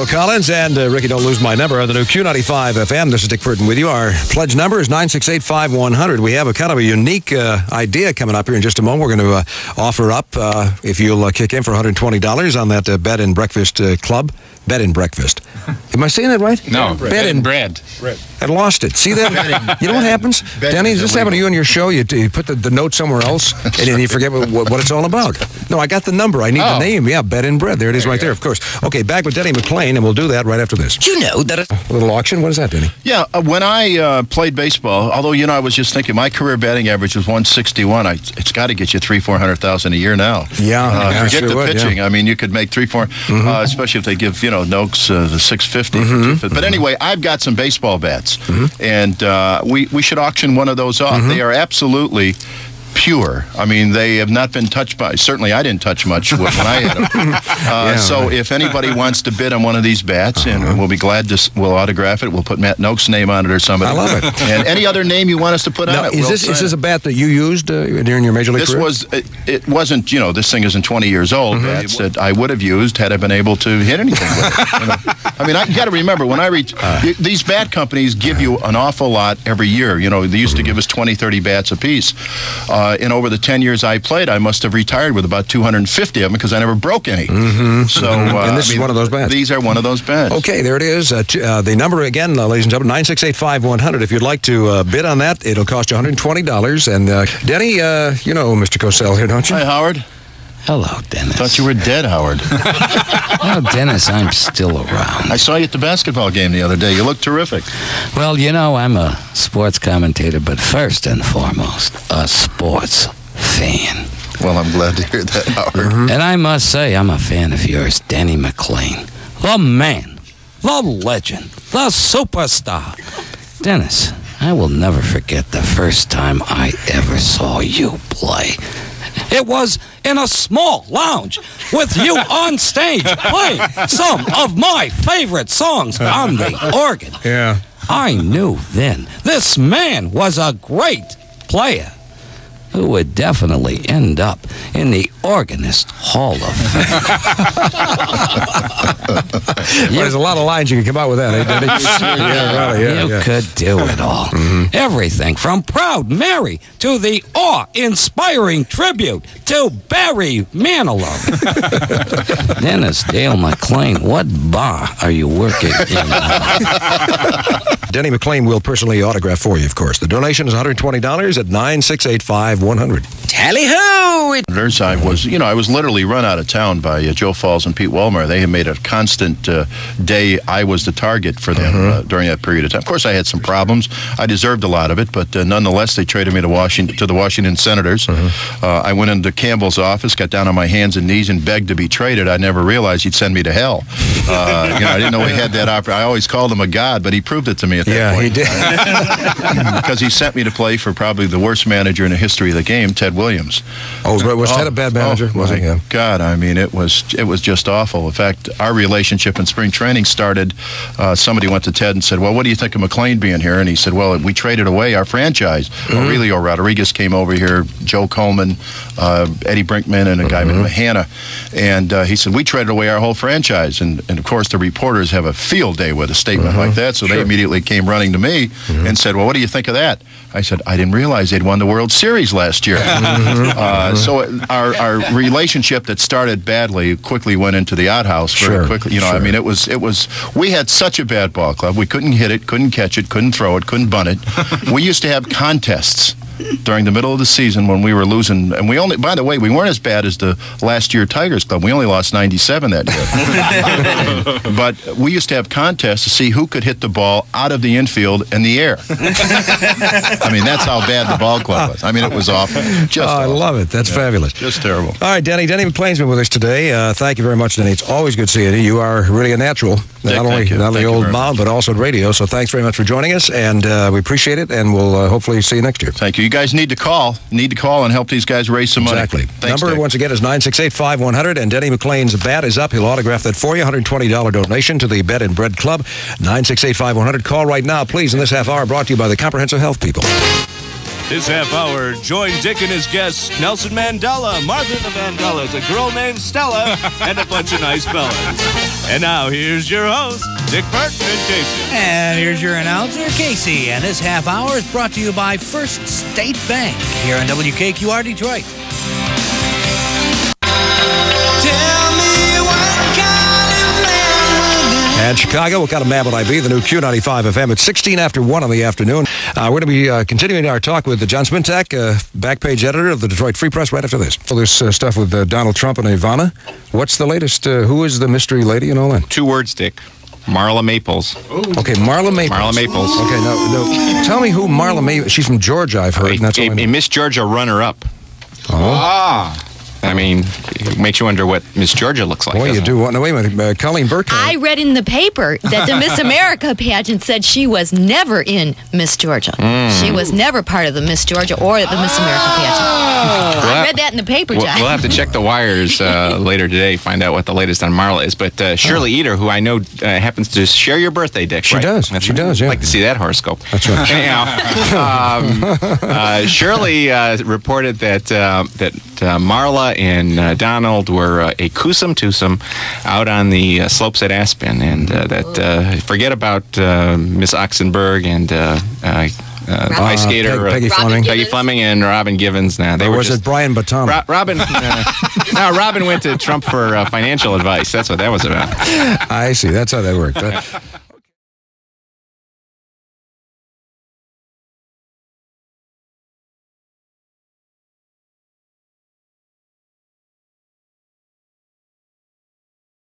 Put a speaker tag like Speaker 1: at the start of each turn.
Speaker 1: Phil Collins and uh, Ricky Don't Lose My Number on the new Q95 FM. This is Dick Purtan with you. Our pledge number is 9685100. We have a kind of a unique uh, idea coming up here in just a moment. We're going to uh, offer up, uh, if you'll uh, kick in for $120 on that uh, bed and breakfast club. Bed and breakfast. Am I saying that right?
Speaker 2: No,
Speaker 1: Bed and
Speaker 2: bread. bread.
Speaker 1: I lost it. See that? you know what happens? Danny, does this happen to you on your show? You, you put the, the note somewhere else and then you forget what, what, what it's all about. No, I got the number. I need the
Speaker 2: Oh.
Speaker 1: name. Yeah, bed and bread. There it is right there, of course. Okay, back with Denny McLain, and we'll do that right after this.
Speaker 3: You know that a
Speaker 1: A little auction? What is that, Denny?
Speaker 4: Yeah, uh, when I uh, played baseball, although you know, I was just thinking my career batting average was 161. I, it's got to get you three, four hundred thousand a year now.
Speaker 1: Yeah,
Speaker 4: uh,
Speaker 1: yeah,
Speaker 4: forget
Speaker 1: sure
Speaker 4: the
Speaker 1: would, yeah.
Speaker 4: Pitching. I mean, you could make three, 4 uh, especially if they give you know Nokes uh, the 650.
Speaker 1: Mm-hmm.
Speaker 4: But anyway, I've got some baseball bats, and uh, we we should auction one of those
Speaker 1: Mm-hmm.
Speaker 4: off. They are absolutely. Pure. I mean, they have not been touched by. Certainly, I didn't touch much when I had them. Uh,
Speaker 1: Yeah,
Speaker 4: so,
Speaker 1: right.
Speaker 4: if anybody wants to bid on one of these bats,
Speaker 1: Uh-huh.
Speaker 4: and we'll be glad to, we'll autograph it. We'll put Matt Nokes' name on it or somebody.
Speaker 1: I love it.
Speaker 4: And any other name you want us to put
Speaker 1: Now,
Speaker 4: on it?
Speaker 1: is
Speaker 4: we'll
Speaker 1: this is this a bat that you used uh, during your major league
Speaker 4: This
Speaker 1: career?
Speaker 4: was it, it wasn't you know this thing isn't 20 years old.
Speaker 1: Mm-hmm.
Speaker 4: Bats that I would have used had I been able to hit anything with it. you know. I mean, I, got to remember when I reach
Speaker 1: Uh.
Speaker 4: y- these bat companies give you an awful lot every year. You know, they used to give us 20, 30 bats apiece. Uh, and over the 10 years I played, I must have retired with about 250 of them because I never broke any. Mm-hmm. So, uh,
Speaker 1: And this
Speaker 4: I
Speaker 1: is one of those bats.
Speaker 4: These are one of those bats.
Speaker 1: Okay, there it is. Uh, t- uh, the number again, uh, ladies and gentlemen, 9685100. If you'd like to uh, bid on that, it'll cost you $120. And uh, Denny, uh, you know Mr. Cosell here, don't you?
Speaker 4: Hi, Howard.
Speaker 3: Hello, Dennis.
Speaker 4: Thought you were dead, Howard.
Speaker 3: Oh, Dennis, I'm still around.
Speaker 4: I saw you at the basketball game the other day. You look terrific.
Speaker 3: Well, you know, I'm a sports commentator, but first and foremost, a sports fan.
Speaker 4: Well, I'm glad to hear that, Howard.
Speaker 1: Mm-hmm.
Speaker 3: And I must say, I'm a fan of yours, Danny McLain. The man, the legend, the superstar. Dennis, I will never forget the first time I ever saw you play. It was in a small lounge with you on stage playing some of my favorite songs on the organ.
Speaker 1: Yeah.
Speaker 3: I knew then this man was a great player who would definitely end up in the Organist Hall of Fame.
Speaker 1: Well, there's a lot of lines you can come out with that, eh, Denny? yeah, yeah,
Speaker 3: you
Speaker 1: yeah.
Speaker 3: could do it all. Everything from Proud Mary to the awe-inspiring tribute to Barry Manilow. Dennis Dale McLain, what bar are you working in?
Speaker 1: Denny McLain will personally autograph for you, of course. The donation is $120 at 9685100.
Speaker 3: Tally ho! It
Speaker 4: Senators. I was, you know, I was literally run out of town by uh, Joe Falls and Pete Waldmeir. They had made a constant uh, day. I was the target for them uh, during that period of time. Of course, I had some problems. I deserved a lot of it, but uh, nonetheless, they traded me to Washington to the Washington Senators. Uh, I went into Campbell's office, got down on my hands and knees, and begged to be traded. I never realized he'd send me to hell. Uh, you know, I didn't know he had that opera. I always called him a god, but he proved it to me at that
Speaker 1: Yeah,
Speaker 4: point
Speaker 1: he did.
Speaker 4: because he sent me to play for probably the worst manager in the history of the game, Ted Williams.
Speaker 1: Oh, was Ted a bad manager?
Speaker 4: Oh,
Speaker 1: was
Speaker 4: my
Speaker 1: he? Yeah.
Speaker 4: God, I mean, it was it was just awful. In fact, our relationship in spring training started. Uh, somebody went to Ted and said, "Well, what do you think of McLain being here?" And he said, "Well, we traded away our franchise.
Speaker 1: Mm-hmm.
Speaker 4: Aurelio Rodriguez came over here, Joe Coleman, uh, Eddie Brinkman, and a guy
Speaker 1: Mm-hmm.
Speaker 4: named Hannan." And uh, he said, "We traded away our whole franchise." And and of course, the reporters have a field day with a statement like that, so they immediately came running to me and said, "Well, what do you think of that?" I said, "I didn't realize they'd won the World Series last year." uh, so our our relationship that started badly quickly went into the outhouse very
Speaker 1: Sure,
Speaker 4: quickly. You know, I mean, it was it was we had such a bad ball club. We couldn't hit it, couldn't catch it, couldn't throw it, couldn't bunt it. we used to have contests during the middle of the season when we were losing, and we only. By the way, we weren't as bad as the last year Tigers club. We only lost 97 that year. but we used to have contests to see who could hit the ball out of the infield in the air. I mean, that's how bad the ball club was. I mean, it was awful. Just
Speaker 1: Oh, I
Speaker 4: awful.
Speaker 1: love it. That's fabulous.
Speaker 4: Just terrible.
Speaker 1: All right, Denny. Denny McLain's been with us today. Uh, thank you very much, Denny. It's always good seeing you. You are really a natural, not only
Speaker 4: thank you.
Speaker 1: not only old
Speaker 4: very
Speaker 1: mom, but also at radio. So thanks very much for joining us, and uh, we appreciate it. And we'll uh, hopefully see you next year.
Speaker 4: Thank you. You guys need to call. Need to call and help these guys raise some money.
Speaker 1: Exactly.
Speaker 4: Thanks,
Speaker 1: Number
Speaker 4: Dick.
Speaker 1: once again is 968-5100, and Denny McLain's bat is up. He'll autograph that for you. $120 donation to the Bed and Bread Club. 968-5100. Call right now, please. In this half hour, brought to you by the Comprehensive Health People.
Speaker 2: This half hour, join Dick and his guests, Nelson Mandela, Martha the Vandellas, a girl named Stella, and a bunch of nice fellas. And now, here's your host, Dick Purtan and Casey.
Speaker 5: And here's your announcer, Casey. And this half hour is brought to you by First State Bank here on WKQI Detroit.
Speaker 1: And Chicago, what kind of man would I be? The new Q95 FM. at 16 after 1 in the afternoon. Uh, we're going to be uh, continuing our talk with John Smyntek, uh, back page editor of the Detroit Free Press, right after this. All this uh, stuff with uh, Donald Trump and Ivana. What's the latest? Uh, who is the mystery lady and all that?
Speaker 6: Two words, Dick. Marla Maples.
Speaker 1: Okay, Marla Maples.
Speaker 6: Marla Maples.
Speaker 1: Okay, no, no. Tell me who Marla Maples. She's from Georgia, I've heard.
Speaker 6: A,
Speaker 1: and that's all I
Speaker 6: a- a Miss Georgia runner-up.
Speaker 1: Oh.
Speaker 6: I mean, it makes you wonder what Miss Georgia looks like.
Speaker 1: Boy, you do. want- No, wait a minute. Uh, Colleen Burcar.
Speaker 7: I read in the paper that the Miss America pageant said she was never in Miss Georgia. She was never part of the Miss Georgia or the Miss America pageant. I read that in the paper,
Speaker 6: We'll, we'll have to check the wires uh, later today, find out what the latest on Marla is. But uh, Shirley Eder, who I know uh, happens to share your birthday, Dick.
Speaker 1: She
Speaker 6: right?
Speaker 1: does.
Speaker 6: That's
Speaker 1: She
Speaker 6: right.
Speaker 1: does, yeah.
Speaker 6: I'd like to see that horoscope.
Speaker 1: That's right.
Speaker 6: Anyhow, um, uh, Shirley uh, reported that uh, that uh, Marla and uh, Donald were uh, a kusum twosome out on the uh, slopes at Aspen, and uh, that uh, forget about uh, Miss Oxenberg and uh, uh, uh, the ice skater
Speaker 1: Peg- Peggy Fleming.
Speaker 6: Peggy Fleming and Robin Givens. Now they
Speaker 1: Or
Speaker 6: were
Speaker 1: was
Speaker 6: just,
Speaker 1: it Brian Batama?
Speaker 6: Ro- Robin, uh, no, Robin went to Trump for uh, financial advice. That's what that was about.
Speaker 1: I see. That's how that worked.